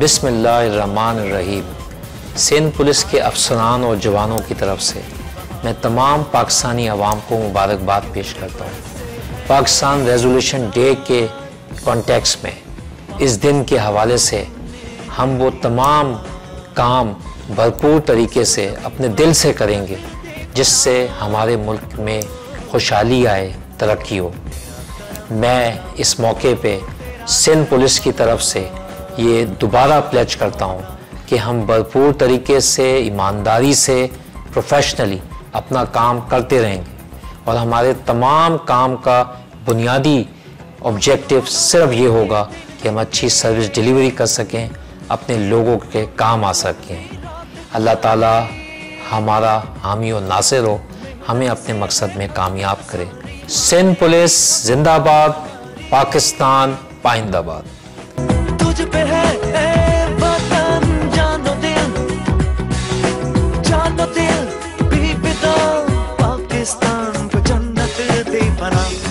بسم اللہ الرحمن الرحیم۔ سندھ پولیس کے افسران اور جوانوں کی طرف سے میں تمام پاکستانی عوام کو مبارکباد پیش کرتا ہوں۔ پاکستان ریزولوشن ڈے کے کانٹیکس میں اس دن کے حوالے سے ہم وہ تمام کام بھرپور طریقے سے اپنے دل سے کریں گے، جس سے ہمارے ملک میں خوشحالی آئے، ترقی ہو۔ میں اس موقع پہ سندھ پولیس کی طرف سے یہ دوبارہ پلیچ کرتا ہوں کہ ہم بھرپور طریقے سے، ایمانداری سے پروفیشنلی اپنا کام کرتے رہیں گے۔ اور ہمارے تمام کام کا بنیادی آبجیکٹو صرف یہ ہوگا کہ ہم اچھی سروس ڈیلیوری کر سکیں، اپنے لوگوں کے کام آ سکیں۔ اللہ تعالی ہمارا حامی و ناصر ہو، ہمیں اپنے مقصد میں کامیاب کرے۔ سندھ پولیس زندہ باد پاکستان پائند آباد۔ مجھ پہ ہے۔ اے وطن جانو دل جانو دل بھی بتا پاکستان کو جنت دے بنا۔